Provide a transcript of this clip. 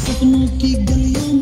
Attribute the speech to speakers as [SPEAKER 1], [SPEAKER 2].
[SPEAKER 1] सपनों की गलियों